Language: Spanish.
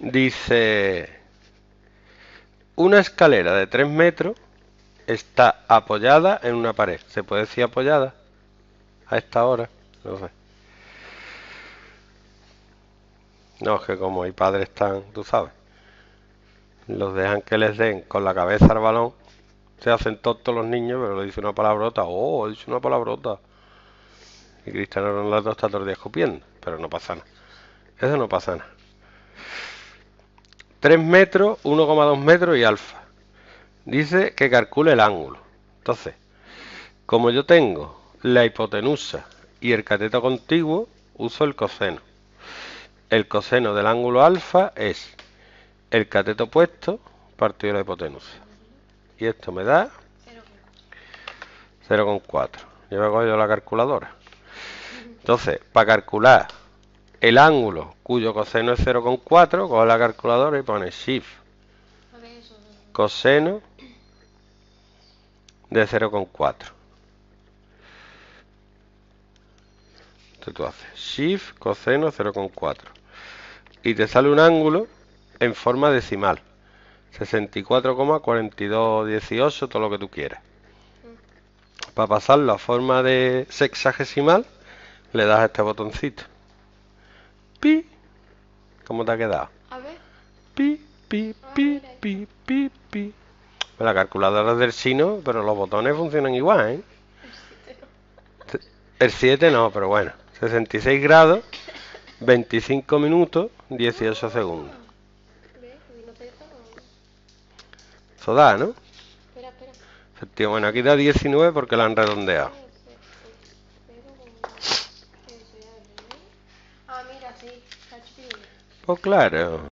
Dice, una escalera de 3 metros está apoyada en una pared. ¿Se puede decir apoyada? A esta hora. No sé. No, es que como hay padres están, tú sabes, los dejan que les den con la cabeza al balón, se hacen tontos los niños, pero le dice una palabrota, oh, dice una palabrota. Y Cristiano Ronaldo está todo el escupiendo, pero no pasa nada. Eso no pasa nada. 3 metros, 1,2 metros y alfa. Dice que calcule el ángulo. Entonces, como yo tengo la hipotenusa y el cateto contiguo, uso el coseno. El coseno del ángulo alfa es el cateto opuesto partido de la hipotenusa. Y esto me da 0,4. Yo me cogido la calculadora. Entonces, para calcular el ángulo cuyo coseno es 0,4, coge la calculadora y pone shift coseno de 0,4. Entonces tú haces shift coseno 0,4 y te sale un ángulo en forma decimal. 64,4218, todo lo que tú quieras. Para pasarlo a forma de sexagesimal, le das a este botoncito. Pi. ¿Cómo te ha quedado? A ver. Pi, pi, pi, pi, pi, pi. La calculadora es del chino, pero los botones funcionan igual, ¿eh? El 7 no, pero bueno. 66 grados, 25 minutos, 18 segundos. ¿Ves? Y no te deja, no. Eso da, ¿no? Espera, espera. Efectivo, Bueno, aquí da 19 porque la han redondeado. Mira, sí, está chiquitito. Pues claro.